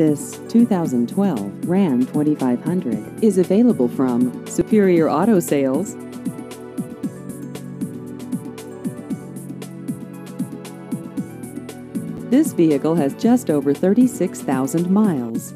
This 2012 Ram 2500 is available from Superior Auto Sales. This vehicle has just over 36,000 miles.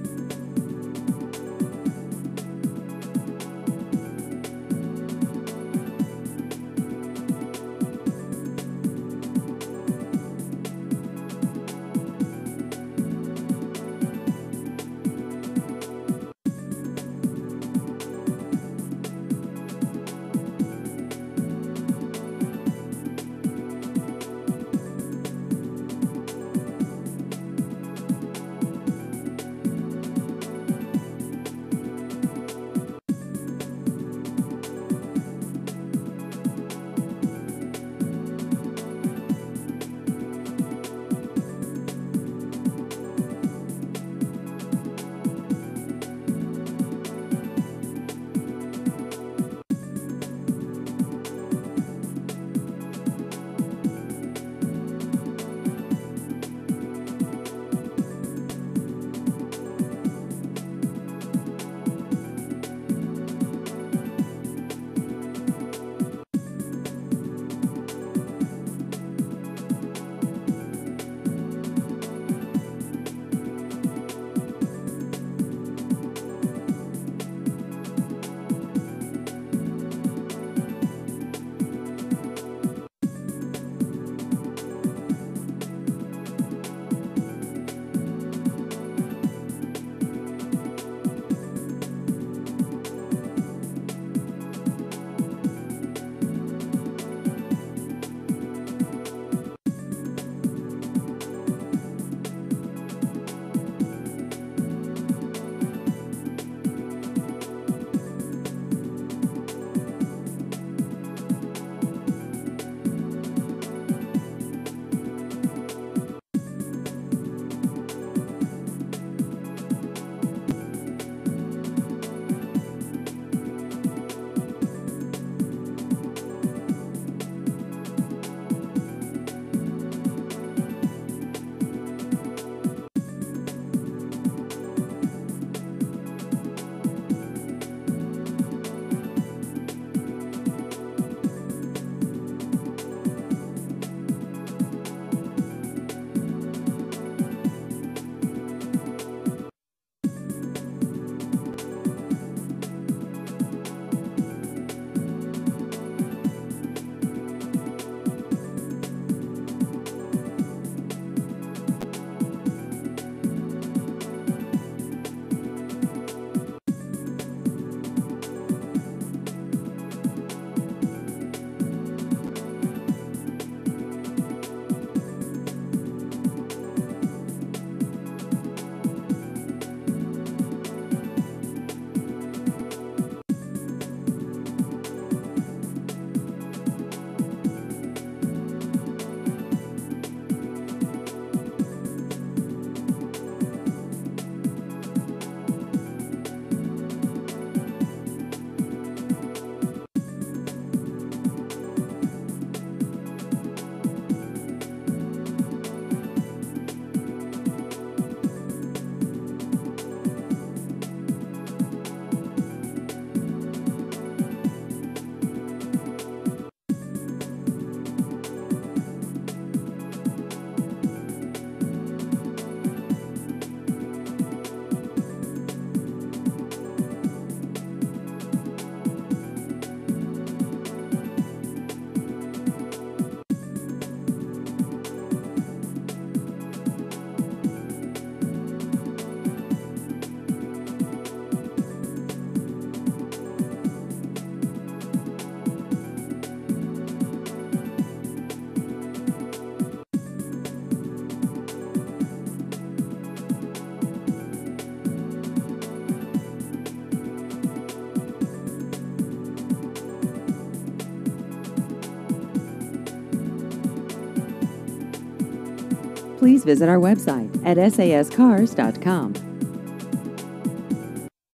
Please visit our website at sascars.com.